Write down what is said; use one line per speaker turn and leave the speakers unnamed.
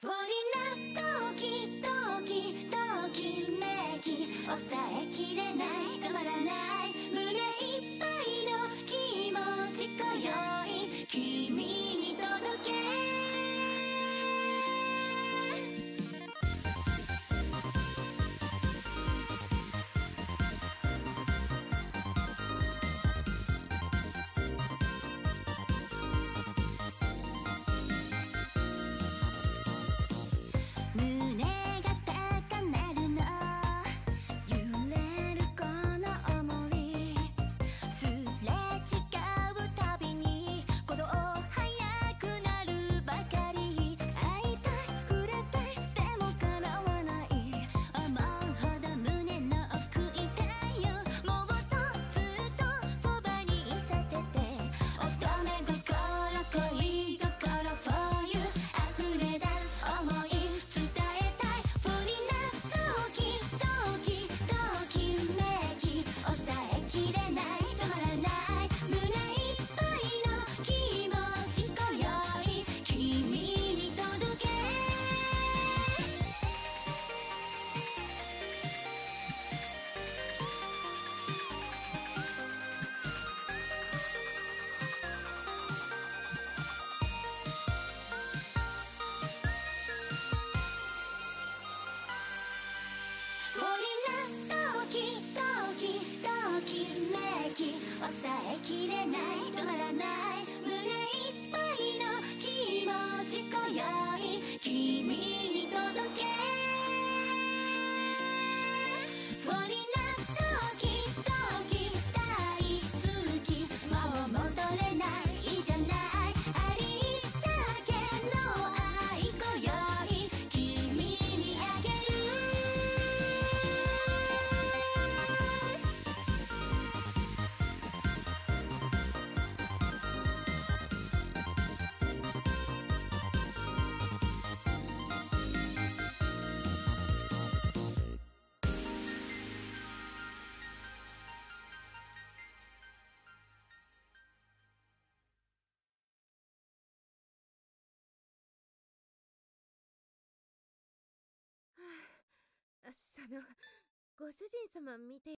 49きめき抑えきれない止まらない胸
そのご主人様見て